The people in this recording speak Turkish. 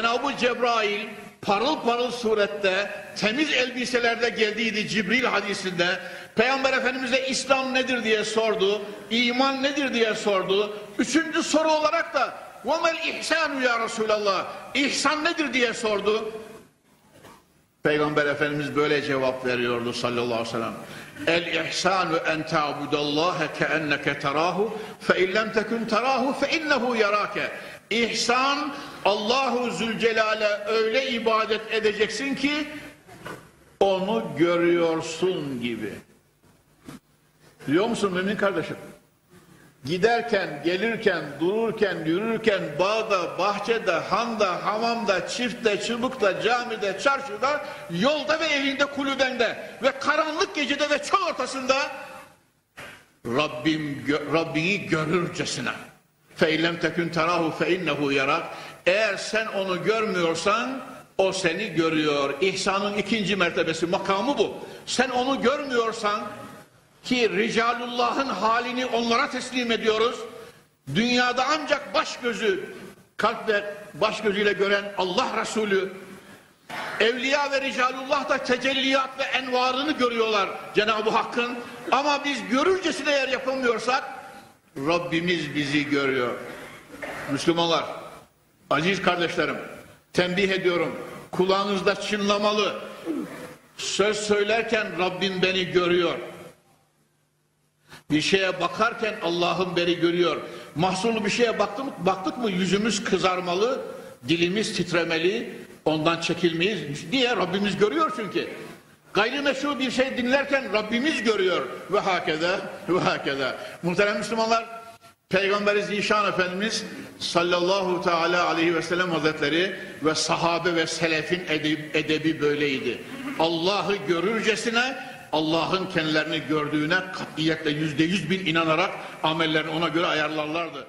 Cenab-ı Cebrail parıl parıl surette temiz elbiselerde geldiydi Cibril hadisinde. Peygamber Efendimiz'e İslam nedir diye sordu. iman nedir diye sordu. Üçüncü soru olarak da وَمَا ihsanu ya Resulallah İhsan nedir diye sordu. Peygamber Efendimiz böyle cevap veriyordu sallallahu aleyhi ve sellem. El ihsanu en ta'budallaha keenneke terahu fe in lem tekun terahu fe innehu yarake. İhsan Allahu Zülcelal'e öyle ibadet edeceksin ki onu görüyorsun gibi. Biliyor musun mümin kardeşim? Giderken, gelirken, dururken, yürürken, bağda, bahçede, handa, hamamda, çiftte, çubukta, camide, çarşıda, yolda ve evinde, kulübende ve karanlık gecede ve çöl ortasında Rabbim, Rabbiyi görürcesine. Feillem tekün terahu fe innehu yarak. Eğer sen onu görmüyorsan o seni görüyor. İhsanın ikinci mertebesi, makamı bu. Sen onu görmüyorsan ki ricalullahın halini onlara teslim ediyoruz. Dünyada ancak baş gözü, kalp ve baş gözüyle gören Allah Resulü, evliya ve ricalullah da tecelliyat ve envarını görüyorlar Cenab-ı Hakk'ın. Ama biz görürcesine eğer yapamıyorsak, Rabbimiz bizi görüyor. Müslümanlar, aziz kardeşlerim, tembih ediyorum, kulağınızda çınlamalı. Söz söylerken Rabbim beni görüyor. Bir şeye bakarken Allah'ım beni görüyor. Mahzunlu bir şeye baktık, baktık mı yüzümüz kızarmalı, dilimiz titremeli, ondan çekilmeyiz diye Rabbimiz görüyor çünkü. Gayrimeşru bir şey dinlerken Rabbimiz görüyor ve hakeza ve hakeza. Muhterem Müslümanlar, Peygamberi Zişan Efendimiz sallallahu teala aleyhi ve sellem hazretleri ve sahabe ve selefin edebi böyleydi. Allah'ı görürcesine Allah'ın kendilerini gördüğüne katiyetle yüzde yüz bin inanarak amellerini ona göre ayarlarlardı.